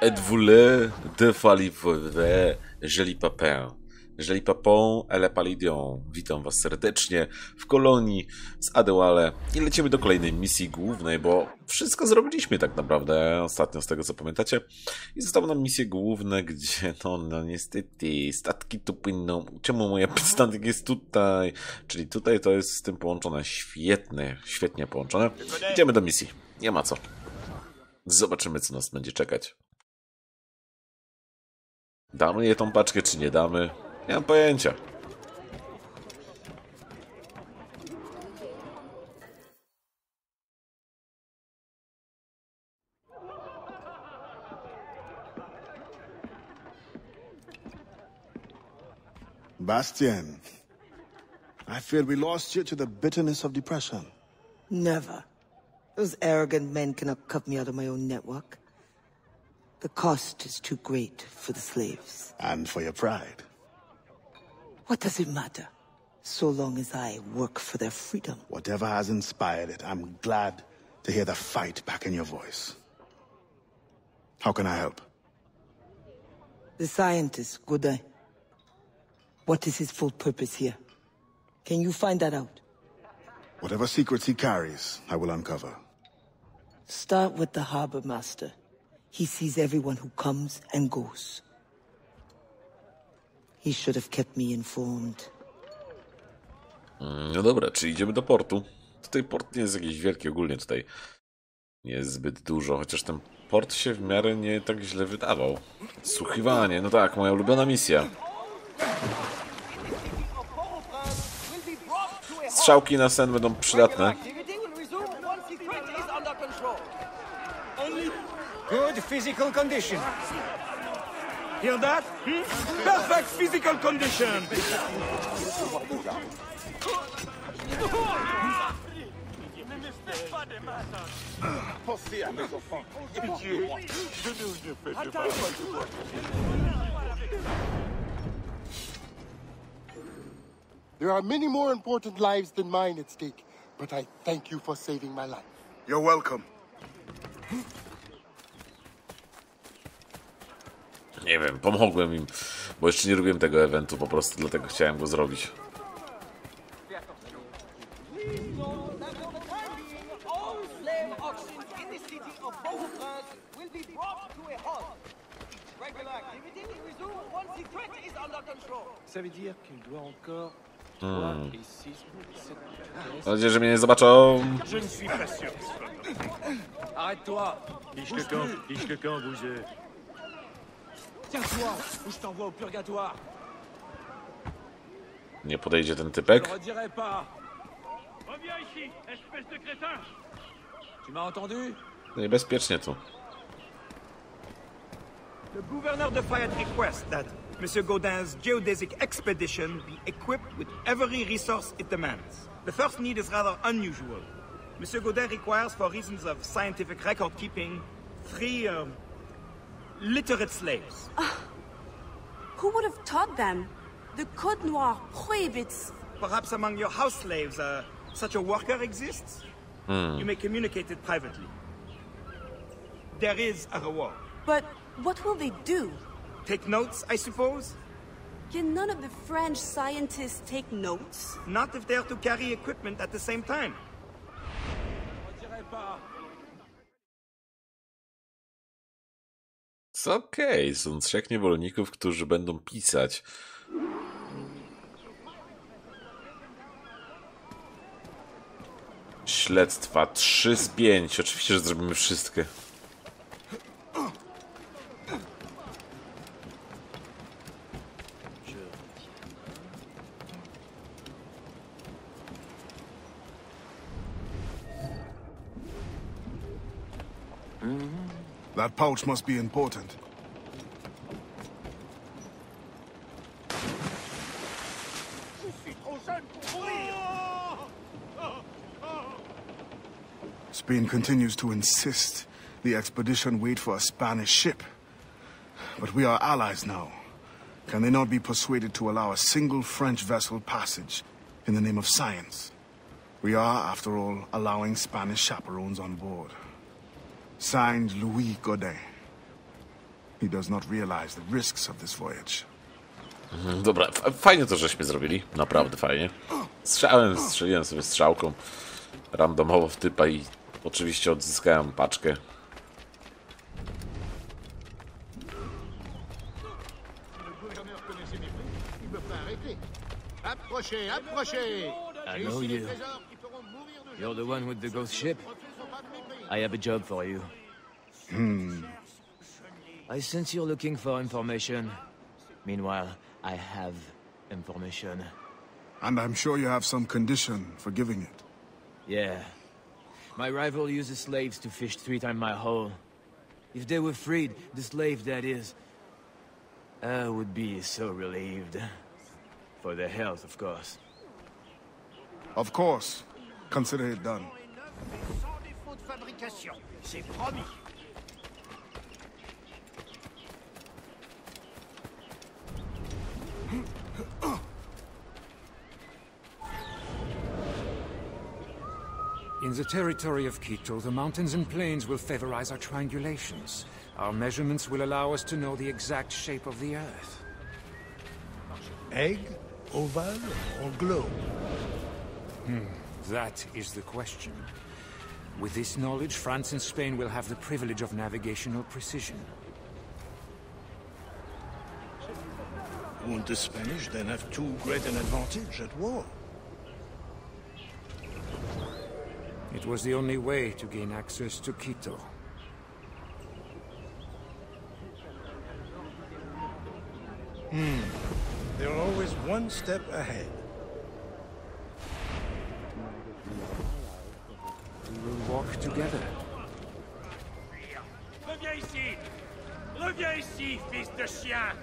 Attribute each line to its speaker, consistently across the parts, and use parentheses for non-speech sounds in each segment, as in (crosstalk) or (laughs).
Speaker 1: Êtes-vous le de Falivre, Jeli Papin? Jeżeli Papon, Ele Palidion. Witam Was serdecznie w kolonii z Adewale i lecimy do kolejnej misji głównej, bo wszystko zrobiliśmy tak naprawdę ostatnio, z tego co pamiętacie. I zostały nam misje główne, gdzie no, no niestety statki tu płyną. Czemu moja (laughs) statek jest tutaj? Czyli tutaj to jest z tym połączone. Świetnie, świetnie połączone. Idziemy do misji. Nie ma co. Zobaczymy, co nas będzie czekać. Damy je tą paczkę, czy nie damy? Nie mam pojęcia.
Speaker 2: Bastien, I fear we lost you to the bitterness of depression.
Speaker 3: Never. Those arrogant men cannot cut me out of my own network. The cost is too great for the slaves.
Speaker 2: And for your pride.
Speaker 3: What does it matter? So long as I work for their freedom.
Speaker 2: Whatever has inspired it, I'm glad to hear the fight back in your voice. How can I help?
Speaker 3: The scientist, Godin. What is his full purpose here? Can you find that out?
Speaker 2: Whatever secrets he carries, I will uncover.
Speaker 3: Start with the harbor master. He sees everyone who comes and goes. He should have kept me informed.
Speaker 1: Mm, No dobra, czy idziemy do portu? Tutaj port nie jest jakiś wielki ogólnie tutaj. Nie jest zbyt dużo, chociaż ten port się w miarę nie tak źle wydawał. Słuchiwanie, no tak, moja ulubiona misja. Strzałki na sen będą przydatne.
Speaker 4: Good physical condition. Hear that? Hmm? Perfect physical condition.
Speaker 5: There are many more important lives than mine at stake, but I thank you for saving my life.
Speaker 2: You're welcome.
Speaker 1: nie wiem, pomogłem im, bo jeszcze nie robiłem tego eventu, po prostu dlatego chciałem go zrobić.
Speaker 4: Hmm.
Speaker 1: Mam nadzieję, że mnie nie zobaczą.
Speaker 4: Arrête-toi! Fiche le camp, fiche le camp, bougez. Tiens-toi, ou je t'envoie au purgatoire.
Speaker 1: Nie podejdzie ten typek.
Speaker 4: redirai pas. Reviens ici, espèce de crétin Tu m'as entendu?
Speaker 1: Niebezpiecznie tu.
Speaker 6: The governor de Fayette requests that Monsieur Gaudin's geodesic expedition be equipped with every resource it demands. The first need is rather unusual. Monsieur Gaudin requires, for reasons of scientific record keeping, three um, literate slaves.
Speaker 7: Who would have taught them? The Code Noir prohibits.
Speaker 6: Perhaps among your house slaves, uh, such a worker exists? You may communicate it privately. There is a reward.
Speaker 7: But what will they do?
Speaker 6: Take notes, I suppose?
Speaker 7: Can none of the French scientists take notes?
Speaker 6: Not if they are to carry equipment at the same time.
Speaker 1: Okej, są trzech niewolników, którzy będą pisać. Śledztwa 3 z 5. Oczywiście, że zrobimy wszystkie.
Speaker 2: That pouch must be important. Spain continues to insist the expedition wait for a Spanish ship. But we are allies now. Can they not be persuaded to allow a single French vessel passage in the name of science? We are, after all, allowing Spanish chaperones on board. Signed Louis Godin. He does not realize the risks of this voyage.
Speaker 1: Dobra, f- fajnie to żeśmy zrobili. Naprawdę fajnie. Strzałem, strzeliłem sobie strzałką randomowo w typa i oczywiście odzyskałem paczkę.
Speaker 8: I know you. You're the one with the ghost ship? I have a job for you. Hmm. I sense you're looking for information. Meanwhile, I have information.
Speaker 2: And I'm sure you have some condition for giving it.
Speaker 8: Yeah. My rival uses slaves to fish three times my haul. If they were freed, the slave that is, I would be so relieved. For their health, of course.
Speaker 2: Of course. Consider it done.
Speaker 4: Sans défaut de fabrication, c'est promis.
Speaker 9: In the territory of Quito, the mountains and plains will favorize our triangulations. Our measurements will allow us to know the exact shape of the Earth.
Speaker 5: Egg, oval, or globe?
Speaker 9: Hmm, that is the question. With this knowledge, France and Spain will have the privilege of navigational precision.
Speaker 5: Won't the Spanish then have too great an advantage at war?
Speaker 9: It was the only way to gain access to Quito. Hmm.
Speaker 5: They're always one step ahead.
Speaker 9: We will walk together.
Speaker 4: Reviens ici Reviens ici, fils de chien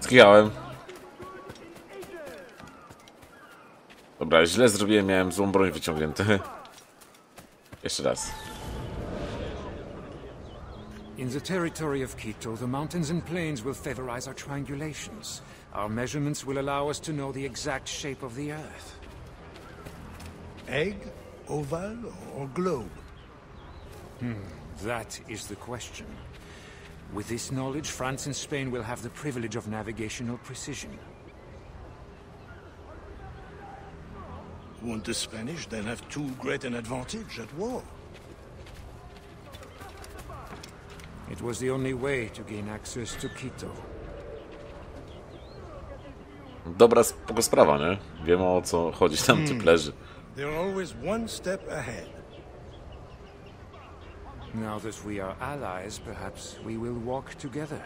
Speaker 1: Zginąłem. Dobra, źle zrobiłem, miałem złą broń wyciągniętą. (laughs) Jeszcze raz.
Speaker 9: In the territory of Quito, the mountains and plains will favorize our triangulations. Our measurements will allow us to know the exact shape of the Earth.
Speaker 5: Egg, oval, or globe?
Speaker 9: Hmm, that is the question. With this knowledge, France and Spain will have the privilege of navigational precision.
Speaker 5: Won't the Spanish then have too great an advantage at war?
Speaker 9: It was the only way to gain access to Quito.
Speaker 1: Dobra spoko sprawa, nie? Wiemy o co chodzi tam hmm. typ leży.
Speaker 5: They're always one step ahead.
Speaker 9: Now that we are allies, perhaps we will walk together.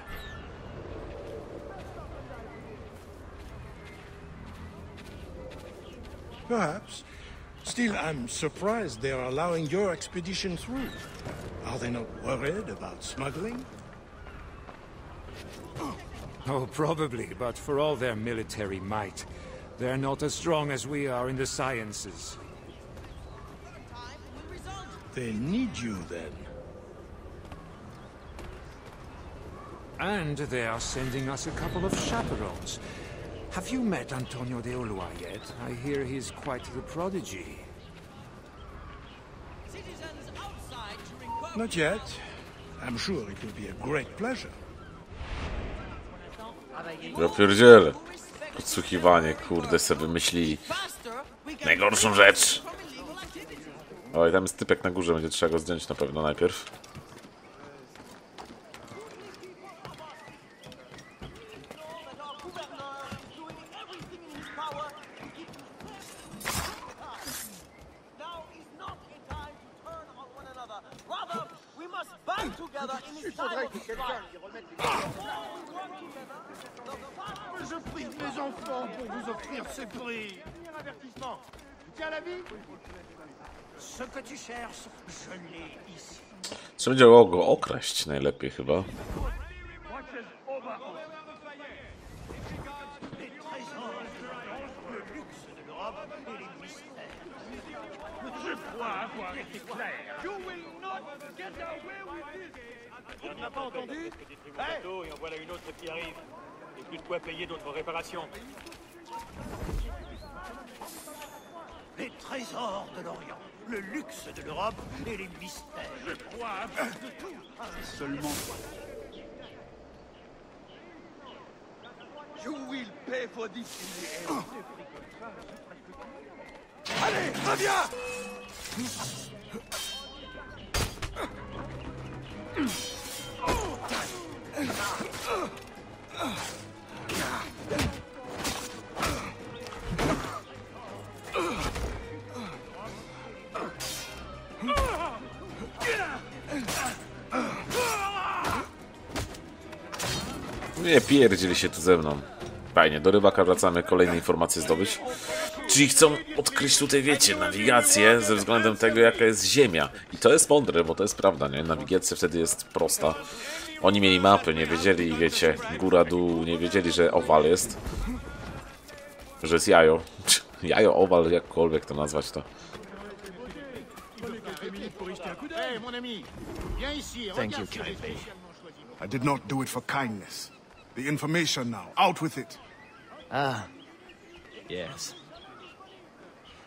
Speaker 5: Perhaps. Still, I'm surprised they're allowing your expedition through. Are they not worried about smuggling?
Speaker 9: Oh. (laughs) Oh, probably, but for all their military might, they're not as strong as we are in the sciences.
Speaker 5: They need you then.
Speaker 9: And they are sending us a couple of chaperones. Have you met Antonio de Ulloa yet? I hear he's quite the prodigy.
Speaker 10: Citizens outside during
Speaker 5: Not yet. I'm sure it will be a great pleasure.
Speaker 1: Ja pierdzielę. Podsłuchiwanie, kurde, se
Speaker 10: can
Speaker 1: najgorszą rzecz. Oj, tam jest typek na górze, będzie trzeba go zdjąć na pewno najpierw.
Speaker 4: c'est pourri Dernier avertissement tiens la vie Ce que tu cherches, je l'ai ici.
Speaker 1: Co będzie mogło go okraść.
Speaker 4: On pas entendu
Speaker 11: hey en une autre qui arrive. Quoi.
Speaker 4: Les trésors de l'Orient, le luxe de l'Europe et les mystères. Je crois un peu de tout. Seulement. You will pay for this end. Allez, reviens
Speaker 1: Nie pierdzieli się tu ze mną. Fajnie, do rybaka wracamy kolejne informacje zdobyć. Czyli chcą odkryć tutaj, wiecie, nawigację ze względem tego, jaka jest ziemia. I to jest mądre, bo to jest prawda, nie? Nawigacja wtedy jest prosta. Oni mieli mapy, nie wiedzieli, wiecie, góra, dół, nie wiedzieli, że owal jest. Że jest jajo. (laughs) Jajo, owal, jakkolwiek to nazwać to.
Speaker 8: Thank you,
Speaker 4: choisi.
Speaker 2: I did not do it for kindness. The information now. Out with it.
Speaker 8: Ah, yes.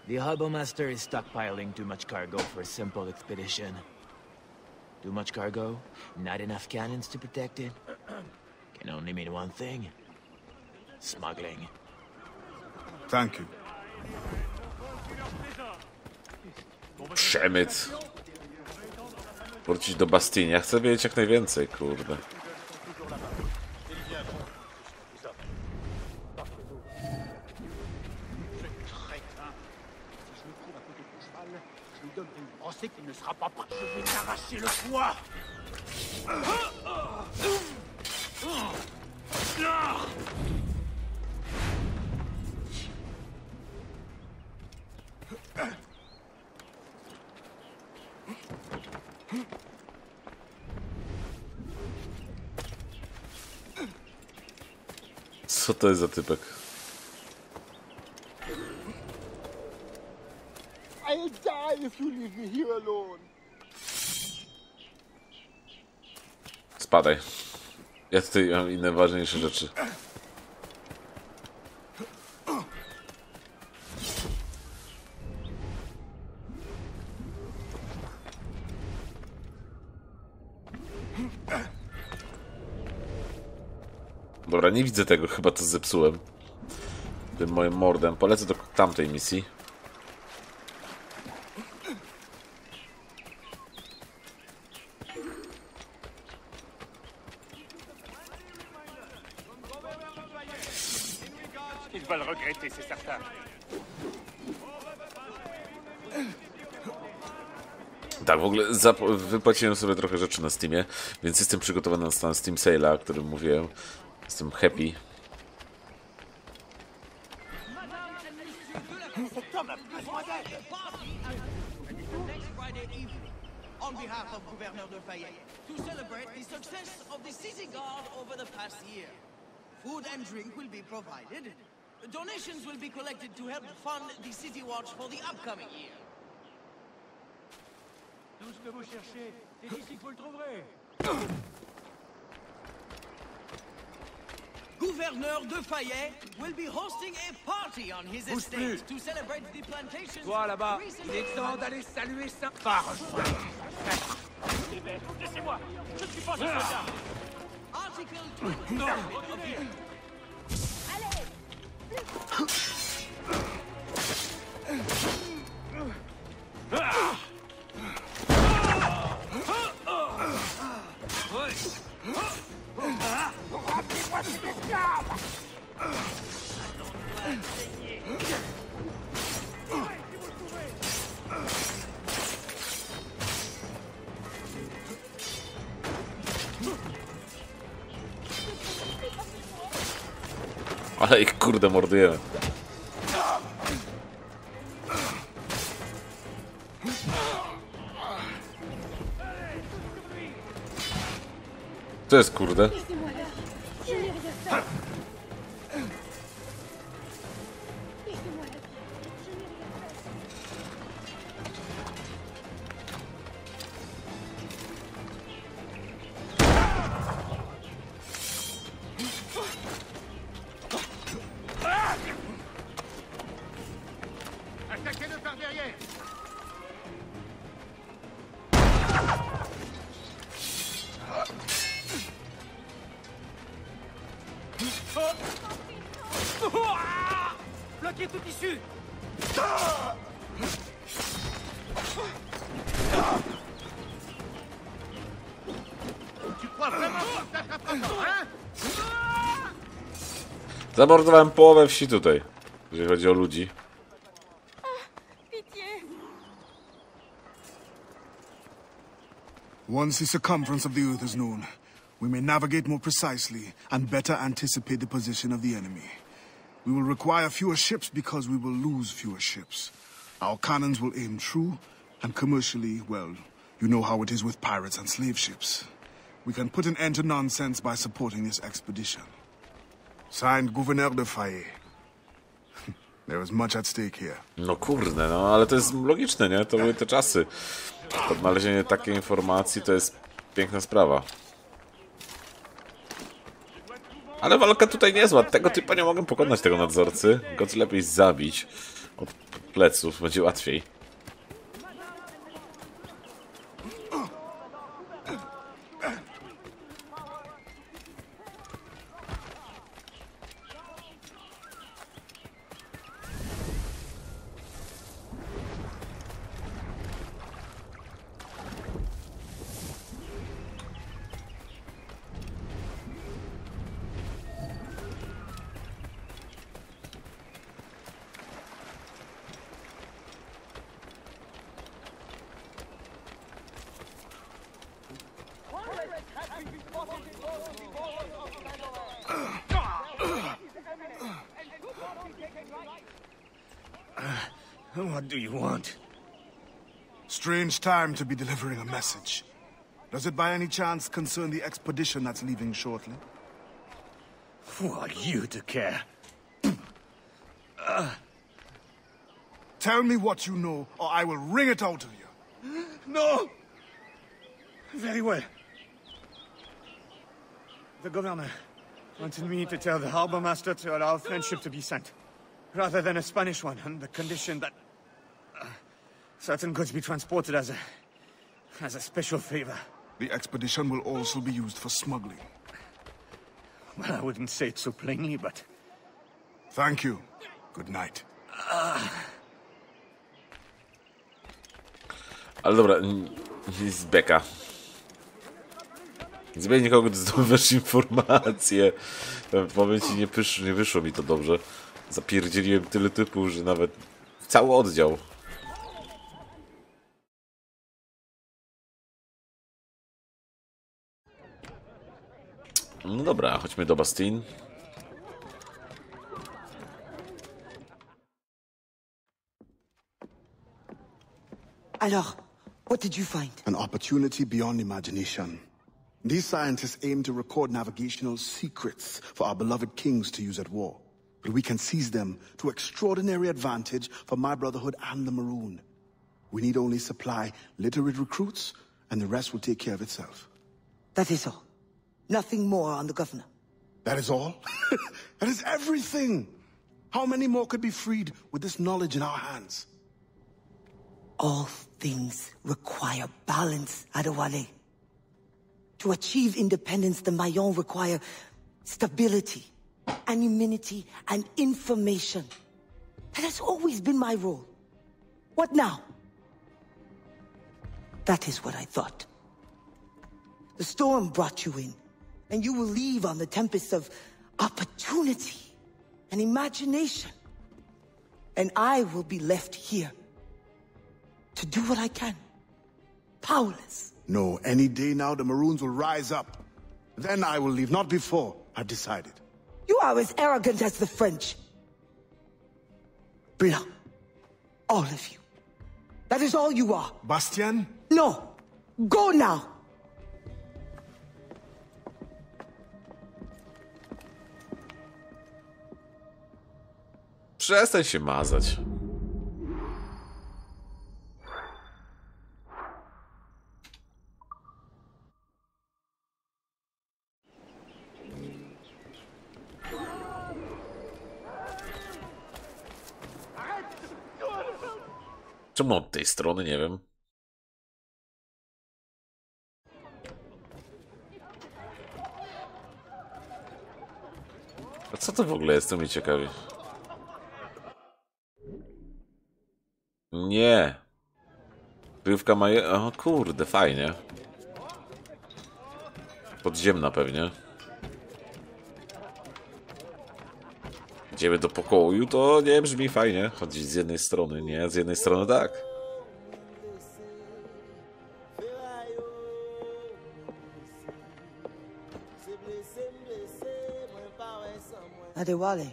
Speaker 8: The Harbor Master is stockpiling too much cargo for a simple expedition. Too much cargo, not enough cannons to protect it. (clears throat) Can only mean one thing. Smuggling.
Speaker 2: Thank you.
Speaker 1: Przemyt. Wrócić do Bastini. Ja chcę wiedzieć jak najwięcej, kurde. To jest za typek?
Speaker 4: I'll die if you leave me here alone.
Speaker 1: Spadaj. Ja tutaj mam inne ważniejsze rzeczy. Nie widzę tego, chyba to zepsułem. Tym moim mordem. Polecę do tamtej misji. Tak, w ogóle wypłaciłem sobie trochę rzeczy na Steamie, więc jestem przygotowany na stan Steam Sale'a, o którym mówiłem. Jestem happy.
Speaker 10: Cet homme a besoin d'aide. Next Friday evening, on behalf of Gouverneur de Fayet, to celebrate the success of the City Guard over the past year. Food and drink will be provided. Donations will be collected to help fund the City Watch for the upcoming year.
Speaker 11: Tout ce que vous cherchez, c'est ici que vous le trouverez.
Speaker 10: Gouverneur de Fayette will be hosting a party on his estate to celebrate the plantations.
Speaker 11: Toi là-bas, il est temps d'aller saluer ça. Par Les bêtes, laissez-moi. Je ne suis pas un soldat.
Speaker 10: Article 27 of the
Speaker 1: Ale ich kurde mordujemy. To jest kurde. Zamordowałem połowę wsi tutaj, jeżeli chodzi o ludzi.
Speaker 2: Once the circumference of the earth is known, we may navigate more precisely and better anticipate the position of the enemy. We will require fewer ships because we will lose fewer ships. Our cannons will aim true, and commercially, well, you know how it is with pirates and slave ships. We can put an end to nonsense by supporting this expedition. Signed, Gouverneur de Faye. (laughs) there is much at stake here.
Speaker 1: No kurde, no ale to jest logiczne, nie? To były te czasy. Odnalezienie takiej informacji to jest piękna sprawa. Ale walka tutaj niezła. Tego typa nie mogę pokonać, tego nadzorcy. Go lepiej zabić od pleców, będzie łatwiej.
Speaker 2: Time to be delivering a message. Does it by any chance concern the expedition that's leaving shortly?
Speaker 5: Who are you to care?
Speaker 2: Tell me what you know, or I will wring it out of you. (gasps)
Speaker 5: No! Very well. The governor wanted me to tell the harbor master to allow a French ship to be sent, rather than a Spanish one, on the condition that uh, certain goods be transported as a as a special favor.
Speaker 2: The expedition will also be used for smuggling.
Speaker 5: Well, I wouldn't say it so plainly, but
Speaker 2: Thank you. Good night.
Speaker 1: Ale dobra, jest beka. Zmień nikogo, gdy zdobywasz informacje. Powiem ci, nie, pysz, nie wyszło mi to dobrze. Zapierdzieliłem tyle typów, że nawet cały oddział. No dobra, chodźmy do Bastille.
Speaker 3: Alors, what did you find?
Speaker 2: An opportunity beyond imagination. These scientists aim to record navigational secrets for our beloved kings to use at war. But we can seize them to extraordinary advantage for my brotherhood and the Maroon. We need only supply literate recruits, and the rest will take care of itself.
Speaker 3: That is all. Nothing more on the governor.
Speaker 2: That is all? (laughs) that is everything! How many more could be freed with this knowledge in our hands?
Speaker 3: All things require balance, Adewale. To achieve independence, the Mayon require stability, anonymity, and information. That has always been my role. What now? That is what I thought. The storm brought you in, and you will leave on the tempest of opportunity and imagination. And I will be left here to do what I can. Powerless.
Speaker 2: No, any day now the Maroons will rise up. Then I will leave, not before. I've decided.
Speaker 3: You are as arrogant as the French. Blanc. All of you. That is all you are.
Speaker 2: Bastien?
Speaker 3: No. Go now.
Speaker 1: Przestań się mazać. Czemu od tej strony, nie wiem. A co to w ogóle jest, to mnie ciekawi. Nie. Kryjówka ma... O kurde, fajnie. Podziemna pewnie. Idziemy do pokoju, to nie brzmi fajnie. Chodzić z jednej strony, nie? Z jednej strony tak.
Speaker 3: Adewale,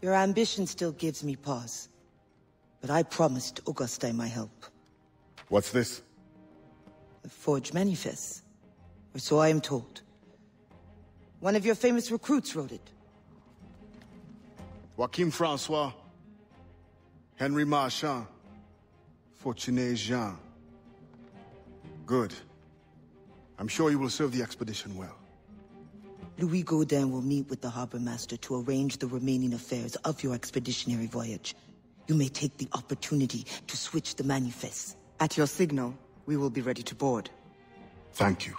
Speaker 3: your ambition still gives me pause. But I promised Auguste my help.
Speaker 2: What's this?
Speaker 3: The forged manifest. Or so I am told. One of your famous recruits wrote it.
Speaker 2: Joachim Francois, Henry Marchand, Fortuné Jean. Good. I'm sure you will serve the expedition well.
Speaker 3: Louis Godin will meet with the harbor master to arrange the remaining affairs of your expeditionary voyage. You may take the opportunity to switch the manifest.
Speaker 12: At your signal, we will be ready to board.
Speaker 2: Thank you.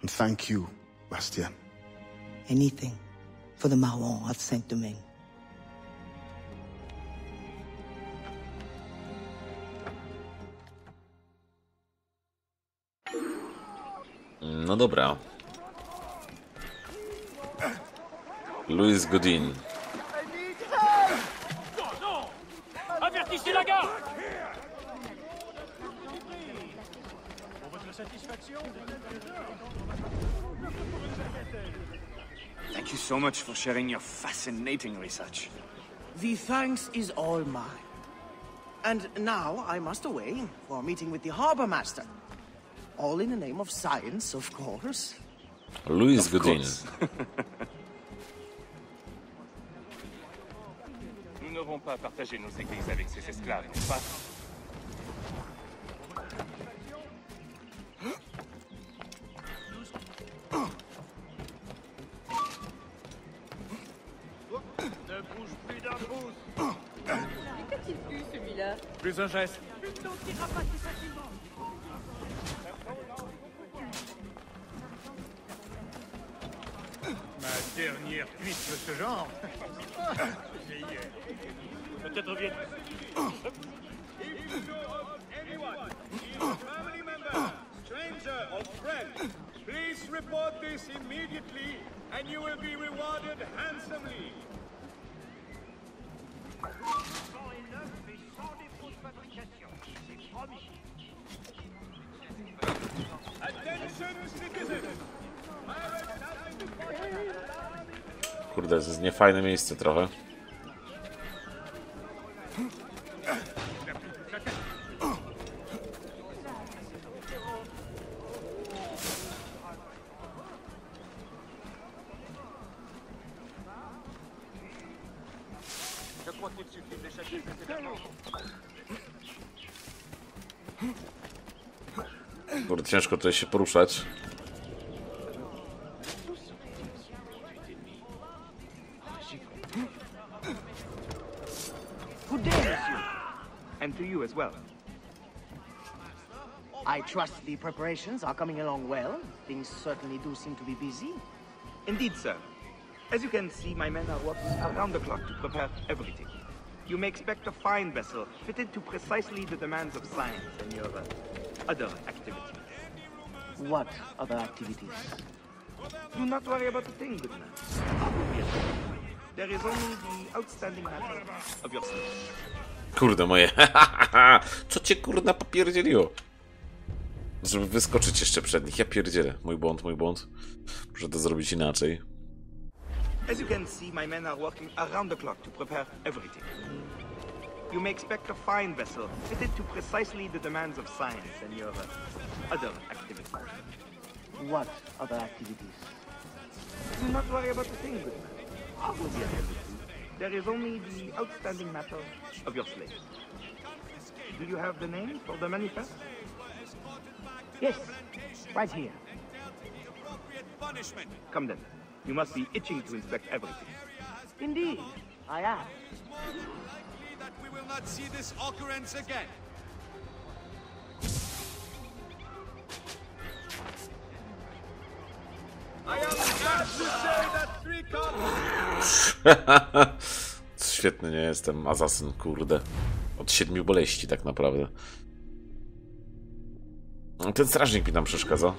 Speaker 2: And thank you, Bastien.
Speaker 3: Anything for the Marron of Saint-Domingue.
Speaker 1: No dobra. Louis Godin.
Speaker 13: Thank you so much for sharing your fascinating research.
Speaker 14: The thanks is all mine. And now I must away for a meeting with the harbor master. All in the name of science, of course.
Speaker 1: Louis Godin. (laughs)
Speaker 11: Nous n'aurons pas partagé nos églises avec ces esclaves, n'est-ce pas
Speaker 13: un geste.
Speaker 15: Ma dernière cuite de ce genre. Peut-être
Speaker 4: member, stranger, or friend, please report this immediately and you will be rewarded handsomely.
Speaker 1: Kurde, to jest niefajne miejsce trochę. Kurde, ciężko tutaj się poruszać.
Speaker 14: Trust the preparations are coming along well. Things certainly do seem to be busy.
Speaker 6: Indeed, sir. As you can see, my men are working around the clock to prepare everything. You may expect a fine vessel fitted to precisely the demands of science and your uh, other activities.
Speaker 14: What other activities?
Speaker 6: Do not worry about a thing, good man. I will be at home. There is only the outstanding matter of your slave.
Speaker 1: Kurde moje. (laughs) Co cię kurna popierdzieliło? Żeby wyskoczyć jeszcze przed nich. Ja pierdzielę. Mój błąd, mój błąd. Muszę to zrobić inaczej.
Speaker 6: As you can see, my men are working around the clock to prepare everything. You may expect a fine vessel fitted to precisely the demands of science and your other activities.
Speaker 14: What other activities?
Speaker 6: Do not worry about a thing, good man. I will be at everything. There is only the outstanding matter of your slave. Do you have the name for the manifest?
Speaker 14: Yes, right here.
Speaker 6: Come then. You must be itching to inspect everything.
Speaker 14: Indeed, I am.
Speaker 4: that we will not see this occurrence again. I am glad to say that three cops
Speaker 1: Coś świetny, nie jestem asasyn, kurde. Od siedmiu boleści tak naprawdę. Ten strażnik mi tam przeszkadza.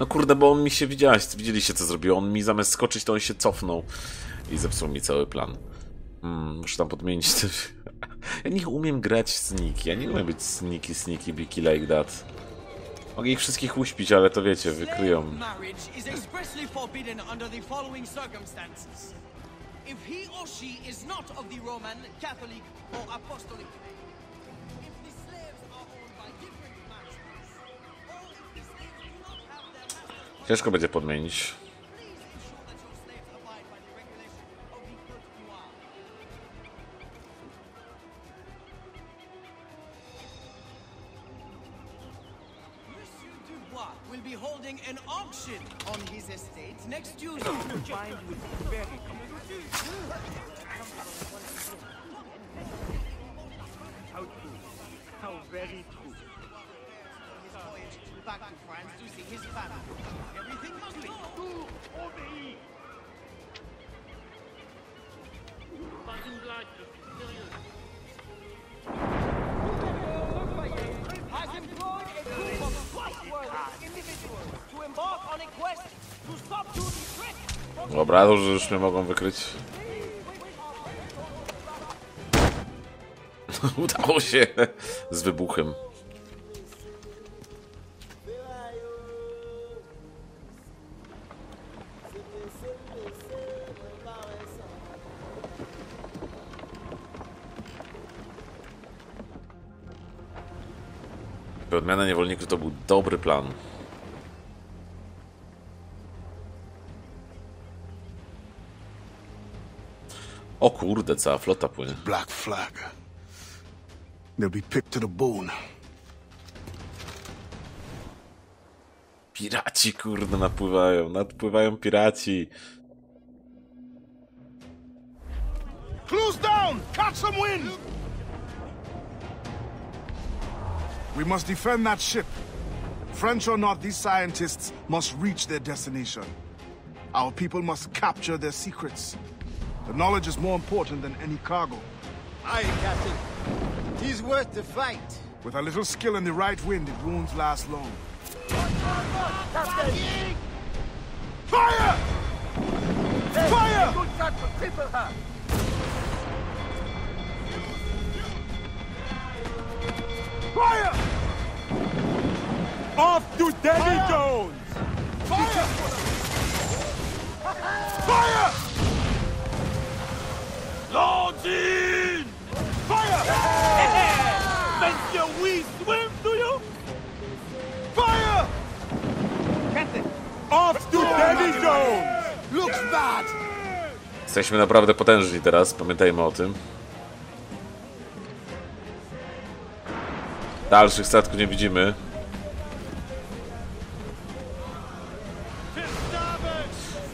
Speaker 1: No kurde, bo on mi się widziałeś, widzieliście co zrobił. On mi zamiast skoczyć, to on się cofnął i zepsuł mi cały plan. Hmm, muszę tam podmienić te... Ja nie umiem grać sniki, ja nie umiem być sneaky, sneaky, biki like that. Mogę ich wszystkich uśpić, ale to wiecie, wykryją.
Speaker 10: Marriage is expressly forbidden under the following circumstances. If he or she is not of the Roman, Catholic, or Apostolic faith, if the auction on his estate next Tuesday. (laughs) Find with very
Speaker 4: How true. How very true.
Speaker 1: Dobra, to już mnie mogą wykryć. (laughs) Udało się z wybuchem. Odmiana niewolników to był dobry plan. O kurde, cała flota płynie.
Speaker 2: Black flag. They'll be picked to the bone.
Speaker 1: Piraci, kurde, napływają. Nadpływają piraci.
Speaker 2: Close down! Catch some wind! We must defend that ship. French or not, these scientists must reach their destination. Our people must capture their secrets. The knowledge is more important than any cargo.
Speaker 16: Aye, Captain. He's worth the fight.
Speaker 2: With a little skill and the right wind, it won't last long.
Speaker 4: Captain!
Speaker 2: Fire!
Speaker 4: Hey,
Speaker 2: Fire!
Speaker 4: Good shot to cripple her!
Speaker 2: Fire!
Speaker 5: Off to Davy Jones!
Speaker 2: Fire! Fire!
Speaker 4: Launch in!
Speaker 2: Fire!
Speaker 4: Monsieur, we swim, do you?
Speaker 2: Fire!
Speaker 5: Off to Davy Jones!
Speaker 16: Looks bad.
Speaker 1: Jesteśmy naprawdę potężni teraz, pamiętajmy o tym. Dalszych statków nie widzimy.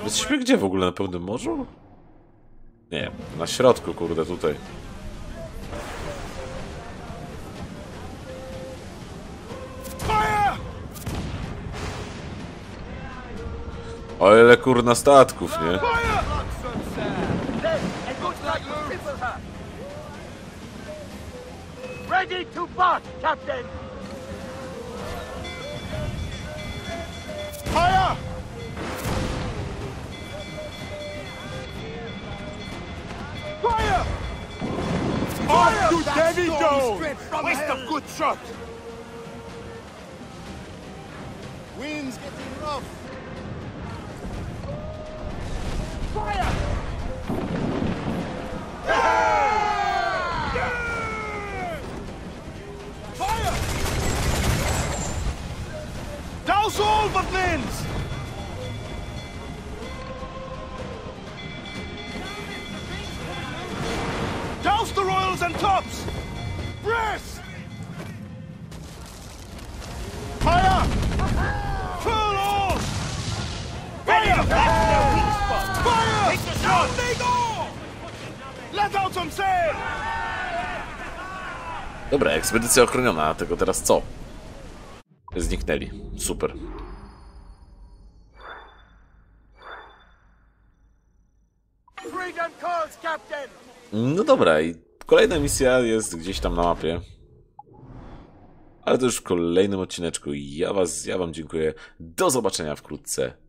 Speaker 1: Jesteśmy gdzie w ogóle? Na pełnym morzu? Nie, na środku, kurde, tutaj. O ile kurna statków, nie?
Speaker 4: Ready to bark, Captain!
Speaker 2: Fire! Fire!
Speaker 5: Off to Davy Jones!
Speaker 2: Waste
Speaker 16: hell.
Speaker 2: of good shot!
Speaker 16: Wind's getting rough.
Speaker 1: Ekspedycja ochroniona, tylko teraz co? Zniknęli. Super. No dobra, i kolejna misja jest gdzieś tam na mapie. Ale to już w kolejnym odcineczku. Ja was, ja wam dziękuję. Do zobaczenia wkrótce.